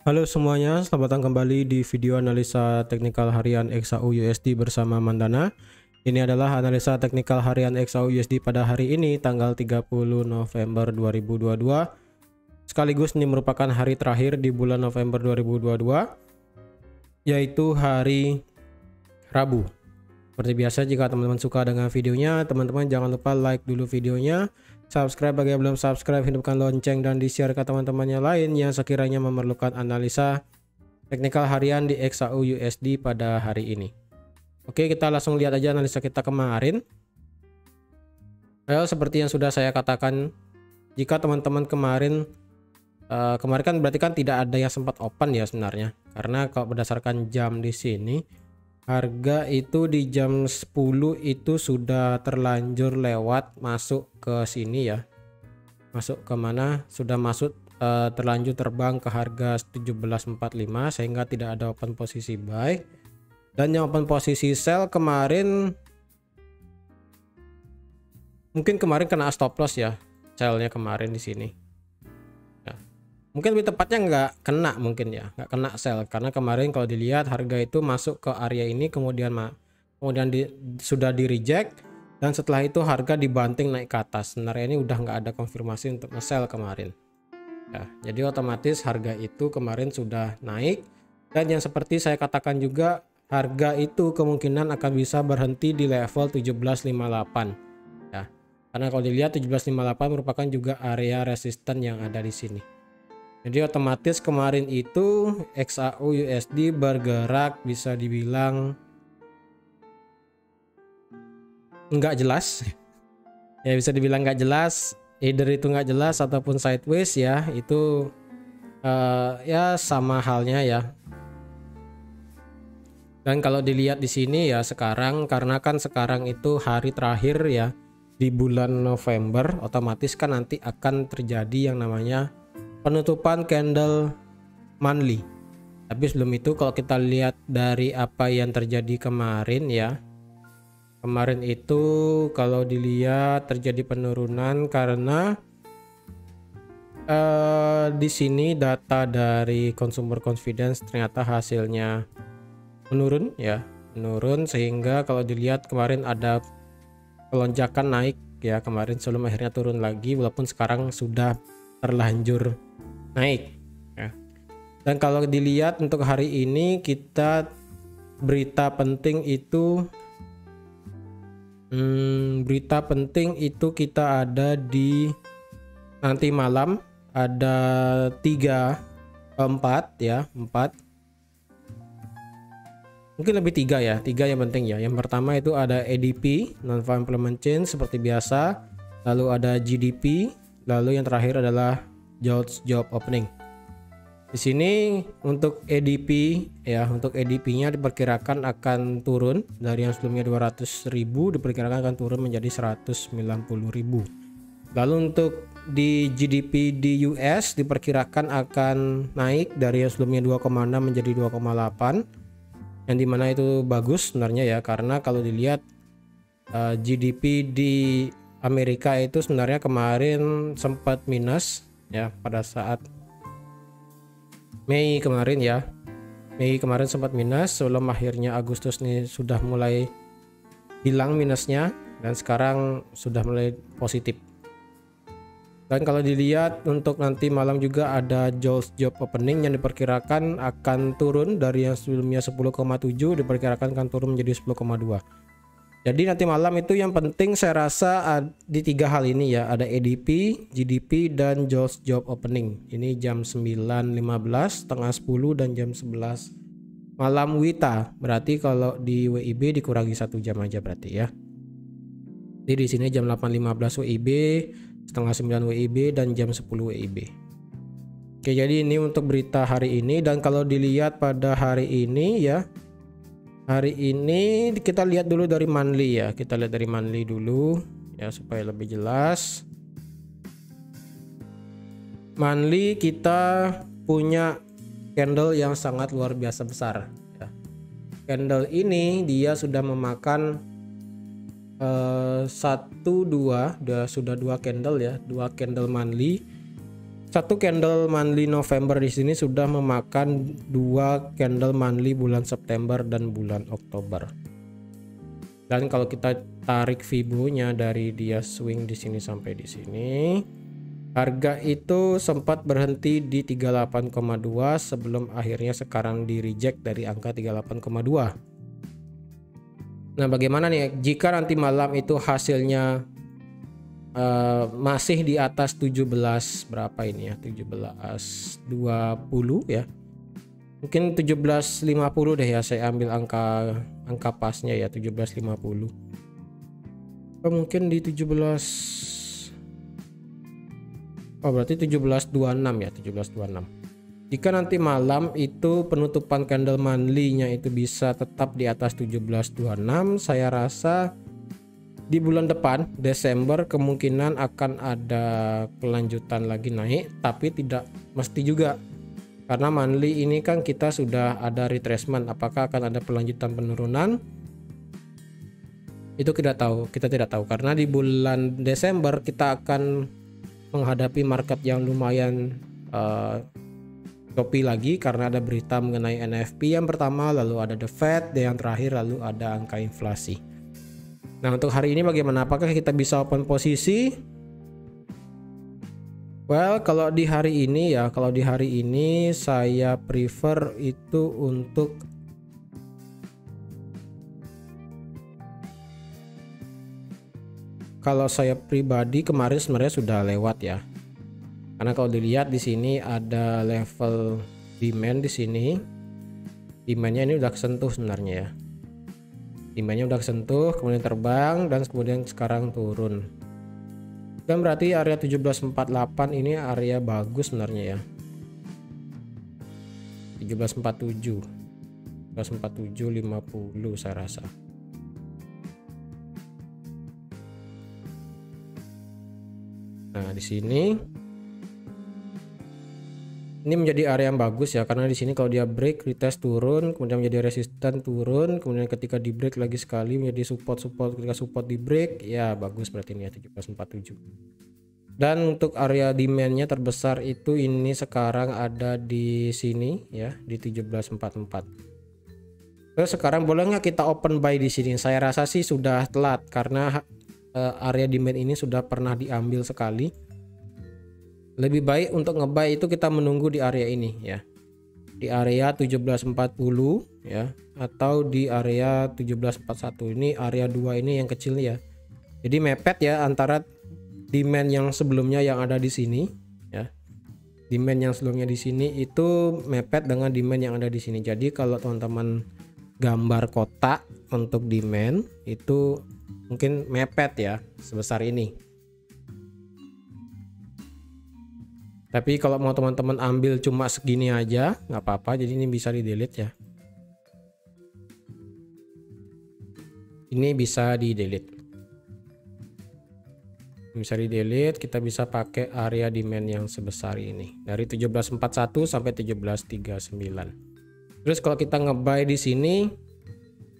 Halo semuanya, selamat datang kembali di video analisa teknikal harian XAU USD bersama Mandana. Ini adalah analisa teknikal harian XAU USD pada hari ini tanggal 30 November 2022. Sekaligus ini merupakan hari terakhir di bulan November 2022 yaitu hari Rabu. Seperti biasa jika teman-teman suka dengan videonya, teman-teman jangan lupa like dulu videonya, subscribe bagi yang belum subscribe, hidupkan lonceng dan di-share ke teman-temannya lain yang sekiranya memerlukan analisa teknikal harian di XAU USD pada hari ini. Oke, kita langsung lihat aja analisa kita kemarin. Well, seperti yang sudah saya katakan, jika teman-teman kemarin uh, kemarin kan berarti kan tidak ada yang sempat open ya sebenarnya. Karena kalau berdasarkan jam di sini harga itu di jam 10 itu sudah terlanjur lewat masuk ke sini ya. Masuk ke mana? Sudah masuk uh, terlanjur terbang ke harga 1745 sehingga tidak ada open posisi buy. Dan yang open posisi sell kemarin mungkin kemarin kena stop loss ya sellnya kemarin di sini mungkin lebih tepatnya nggak kena mungkin ya nggak kena sell karena kemarin kalau dilihat harga itu masuk ke area ini kemudian kemudian di, sudah di reject dan setelah itu harga dibanting naik ke atas. Sebenarnya ini udah nggak ada konfirmasi untuk nge-sell kemarin. Ya jadi otomatis harga itu kemarin sudah naik. Dan yang seperti saya katakan juga harga itu kemungkinan akan bisa berhenti di level 1758 ya karena kalau dilihat 1758 merupakan juga area resisten yang ada di sini jadi otomatis kemarin itu XAU USD bergerak bisa dibilang nggak jelas. ya bisa dibilang nggak jelas. Either itu nggak jelas ataupun sideways ya itu uh, ya sama halnya ya. Dan kalau dilihat di sini ya sekarang karena kan sekarang itu hari terakhir ya di bulan November otomatis kan nanti akan terjadi yang namanya penutupan candle monthly. Tapi sebelum itu kalau kita lihat dari apa yang terjadi kemarin ya. Kemarin itu kalau dilihat terjadi penurunan karena uh, di sini data dari consumer confidence ternyata hasilnya menurun ya, menurun sehingga kalau dilihat kemarin ada pelonjakan naik ya kemarin sebelum akhirnya turun lagi walaupun sekarang sudah terlanjur naik ya. Dan kalau dilihat untuk hari ini kita berita penting itu hmm, berita penting itu kita ada di nanti malam ada tiga empat ya empat. Mungkin lebih tiga ya tiga yang penting ya. Yang pertama itu ada ADP non farm implement change seperti biasa. Lalu ada GDP lalu yang terakhir adalah jobs job opening. Di sini untuk EDP ya, untuk EDP-nya diperkirakan akan turun dari yang sebelumnya 200.000 diperkirakan akan turun menjadi 190.000. Lalu untuk di GDP di US diperkirakan akan naik dari yang sebelumnya 2,6 menjadi 2,8 yang di mana itu bagus sebenarnya ya karena kalau dilihat uh, eh, GDP di Amerika itu sebenarnya kemarin sempat minus ya pada saat Mei kemarin ya. Mei kemarin sempat minus sebelum akhirnya Agustus ini sudah mulai hilang minusnya dan sekarang sudah mulai positif. Dan kalau dilihat untuk nanti malam juga ada Jones Job Opening yang diperkirakan akan turun dari yang sebelumnya 10,7 diperkirakan akan turun menjadi 10,2 jadi nanti malam itu yang penting saya rasa di tiga hal ini ya, ada EDP, GDP dan Jones Job Opening. Ini jam 9.15, setengah 10 dan jam 11 malam WITA. Berarti kalau di WIB dikurangi satu jam aja berarti ya. Jadi di sini jam 8.15 WIB, setengah 9 WIB dan jam 10 WIB. Oke, jadi ini untuk berita hari ini dan kalau dilihat pada hari ini ya hari ini kita lihat dulu dari monthly ya. Kita lihat dari monthly dulu ya supaya lebih jelas. Monthly kita punya candle yang sangat luar biasa besar ya. candle ini dia sudah memakan uh, satu dua sudah dua candle ya dua candle monthly satu candle monthly November di sini sudah memakan dua candle monthly bulan September dan bulan Oktober. Dan kalau kita tarik Fibo-nya dari dia swing di sini sampai di sini, harga itu sempat berhenti di 38,2 sebelum akhirnya sekarang di reject dari angka 38,2. Nah, bagaimana nih jika nanti malam itu hasilnya uh, masih di atas 17 berapa ini ya? 17 20 ya. Mungkin 17.50 deh ya saya ambil angka angka pasnya ya 17.50. Oh, mungkin di 17 Oh berarti 17.26 ya 17.26 jika nanti malam itu penutupan candle monthly-nya itu bisa tetap di atas 1726, saya rasa di bulan depan Desember kemungkinan akan ada kelanjutan lagi naik, tapi tidak mesti juga. Karena monthly ini kan kita sudah ada retracement, apakah akan ada pelanjutan penurunan? Itu tidak tahu, kita tidak tahu karena di bulan Desember kita akan menghadapi market yang lumayan uh, lagi karena ada berita mengenai NFP yang pertama, lalu ada The Fed, dan yang terakhir lalu ada angka inflasi. Nah untuk hari ini bagaimana? Apakah kita bisa open posisi? Well, kalau di hari ini ya, kalau di hari ini saya prefer itu untuk kalau saya pribadi kemarin sebenarnya sudah lewat ya karena kalau dilihat di sini ada level demand di sini demandnya ini udah kesentuh sebenarnya ya demandnya udah kesentuh kemudian terbang dan kemudian sekarang turun. Dan berarti area 1748 ini area bagus sebenarnya ya. 1747 1747 50 saya rasa. Nah, di sini ini menjadi area yang bagus ya karena di sini kalau dia break retest turun kemudian menjadi resisten turun kemudian ketika di break lagi sekali menjadi support support ketika support di break ya bagus berarti ini ya 1747 dan untuk area demandnya terbesar itu ini sekarang ada di sini ya di 1744 terus sekarang boleh nggak kita open buy di sini? Saya rasa sih sudah telat karena uh, area demand ini sudah pernah diambil sekali lebih baik untuk ngebuy itu kita menunggu di area ini ya. Di area 1740 ya. Atau di area 1741 ini area 2 ini yang kecil ya. Jadi mepet ya antara demand yang sebelumnya yang ada di sini ya. Demand yang sebelumnya di sini itu mepet dengan demand yang ada di sini. Jadi kalau teman-teman gambar kotak untuk demand itu mungkin mepet ya sebesar ini tapi kalau mau teman-teman ambil cuma segini aja nggak apa-apa. Jadi ini bisa di delete ya. Ini bisa di delete bisa di delete kita bisa pakai area demand yang sebesar ini. Dari 1741 sampai 1739 terus kalau kita ngebuy di sini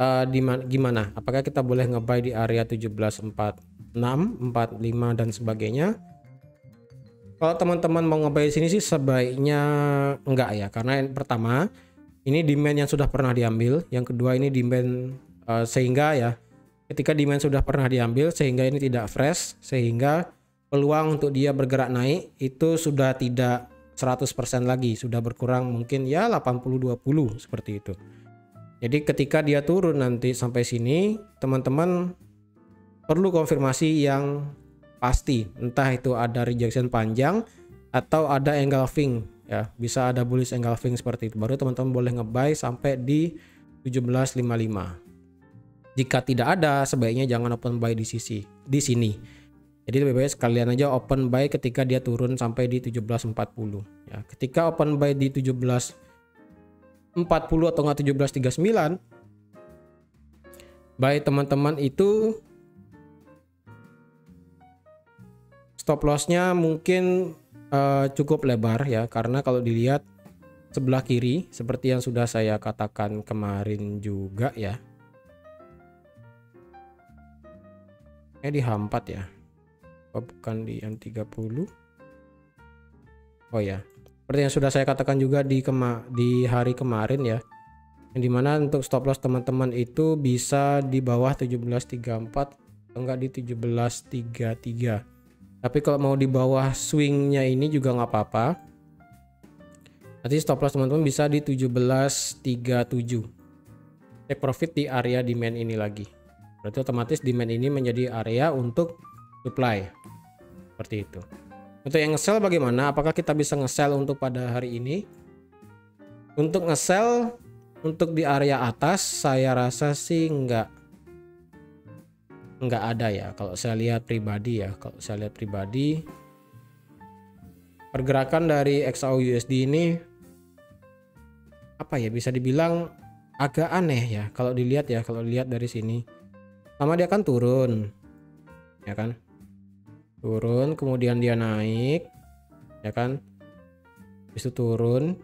uh, di gimana? Apakah kita boleh ngebuy di area 1746 45 dan sebagainya kalau teman-teman mau ngebuy sini sih sebaiknya enggak ya, karena yang pertama ini demand yang sudah pernah diambil, yang kedua ini demand uh, sehingga ya ketika demand sudah pernah diambil sehingga ini tidak fresh sehingga peluang untuk dia bergerak naik itu sudah tidak 100% lagi, sudah berkurang mungkin ya 80 20 seperti itu. Jadi ketika dia turun nanti sampai sini, teman-teman perlu konfirmasi yang pasti. Entah itu ada rejection panjang atau ada engulfing. Ya bisa ada bullish engulfing seperti itu. Baru teman-teman boleh ngebuy sampai di 1755 jika tidak ada sebaiknya jangan open buy di sisi di sini. Jadi lebih baik sekalian aja open buy ketika dia turun sampai di 1740 ya ketika open buy di 1740 atau enggak 1739 buy teman-teman itu stop lossnya mungkin uh, cukup lebar ya. Karena kalau dilihat sebelah kiri seperti yang sudah saya katakan kemarin juga ya. Eh di H4 ya? Oh, bukan di M30 oh ya seperti yang sudah saya katakan juga di kema di hari kemarin ya. Yang di mana untuk stop loss teman-teman itu bisa di bawah 1734 enggak di 1733 tapi kalau mau di bawah swingnya ini juga nggak apa-apa. Nanti stop loss teman-teman bisa di 1737 take profit di area demand ini lagi. Berarti otomatis demand ini menjadi area untuk supply. Seperti itu. Untuk yang nge-sell bagaimana? Apakah kita bisa nge-sell untuk pada hari ini? Untuk nge-sell untuk di area atas saya rasa sih nggak nggak ada ya. Kalau saya lihat pribadi ya kalau saya lihat pribadi pergerakan dari XAU USD ini apa ya bisa dibilang agak aneh ya kalau dilihat ya kalau lihat dari sini. Sama dia kan turun ya kan? Turun kemudian dia naik ya kan? Itu turun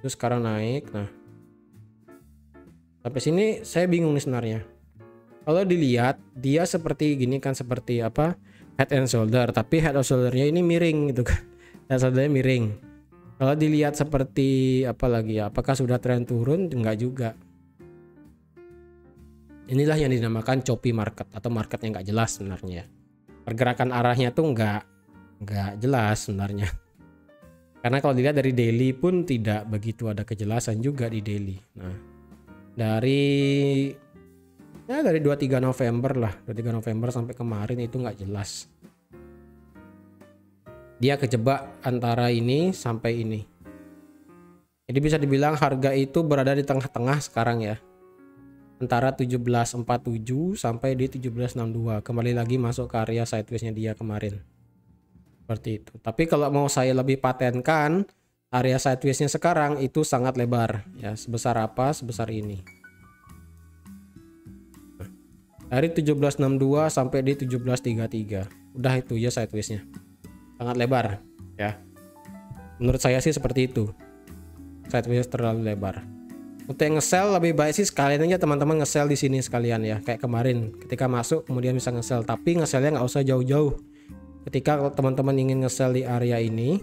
terus sekarang naik nah. Sampai sini saya bingung nih sebenarnya kalau dilihat dia seperti gini kan seperti apa head and shoulder. Tapi head and shouldernya ini miring gitu kan. Head shouldernya miring. Kalau dilihat seperti apa lagi ya apakah sudah tren turun? Enggak juga. Inilah yang dinamakan choppy market atau market yang nggak jelas sebenarnya pergerakan arahnya tuh nggak nggak jelas sebenarnya. Karena kalau dilihat dari daily pun tidak begitu ada kejelasan juga di daily. Nah dari ya dari 23 November lah. 23 November sampai kemarin itu nggak jelas. Dia kejebak antara ini sampai ini. Jadi bisa dibilang harga itu berada di tengah-tengah sekarang ya. Antara 1747 sampai di 1762 kembali lagi masuk ke area sidewaysnya dia kemarin. Seperti itu. Tapi kalau mau saya lebih patenkan area sidewaysnya sekarang itu sangat lebar ya. Sebesar apa? Sebesar ini dari 1762 sampai di 1733 udah itu ya sidewaysnya sangat lebar ya. Menurut saya sih seperti itu. Sideways terlalu lebar. Untuk yang nge-sell lebih baik sih sekalian aja teman-teman nge-sell di sini sekalian ya. Kayak kemarin ketika masuk kemudian bisa nge-sell. Tapi nge-sellnya nggak usah jauh-jauh. Ketika teman-teman ingin nge-sell di area ini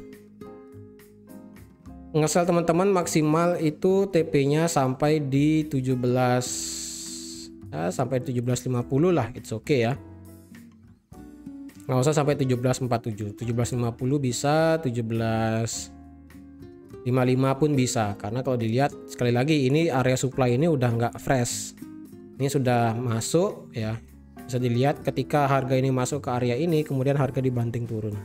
nge-sell teman-teman maksimal itu TP-nya sampai di 17 ya, sampai 1750 lah it's okay ya. Nggak usah sampai 1747 1750 bisa 17 55 pun bisa. Karena kalau dilihat sekali lagi ini area supply ini udah nggak fresh. Ini sudah masuk ya. Bisa dilihat ketika harga ini masuk ke area ini kemudian harga dibanting turun.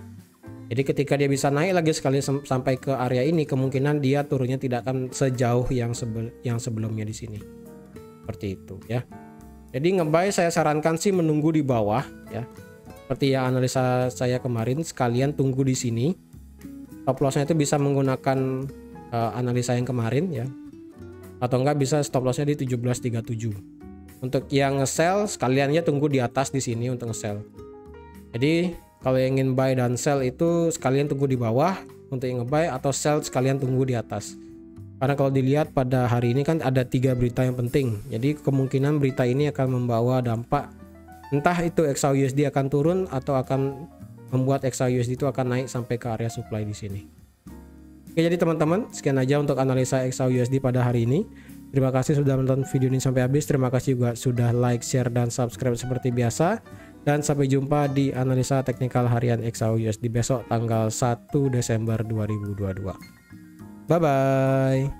Jadi ketika dia bisa naik lagi sekali sampai ke area ini kemungkinan dia turunnya tidak akan sejauh yang sebel yang sebelumnya di sini. Seperti itu ya jadi ngebuy saya sarankan sih menunggu di bawah ya. Seperti yang analisa saya kemarin sekalian tunggu di sini. Stop lossnya itu bisa menggunakan uh, analisa yang kemarin ya. Atau enggak bisa stop lossnya di 1737 untuk yang nge-sell sekaliannya tunggu di atas di sini untuk nge-sell. Jadi kalau yang ingin buy dan sell itu sekalian tunggu di bawah untuk yang nge-buy atau sell sekalian tunggu di atas karena kalau dilihat pada hari ini kan ada tiga berita yang penting jadi kemungkinan berita ini akan membawa dampak entah itu XAUSD akan turun atau akan membuat XAUSD itu akan naik sampai ke area supply di sini. Oke, jadi teman-teman, sekian aja untuk analisa XAUSD pada hari ini. Terima kasih sudah menonton video ini sampai habis. Terima kasih juga sudah like, share, dan subscribe seperti biasa. Dan sampai jumpa di analisa teknikal harian XAUSD besok tanggal 1 Desember 2022. Bye-bye.